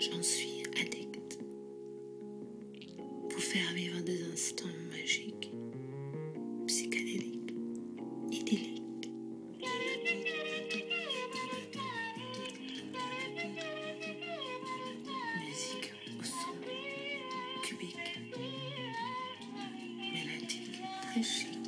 J'en suis addict. Pour faire vivre des instants magiques, psychédéliques, idylliques. Musique au son cubique, mélodique, très chic.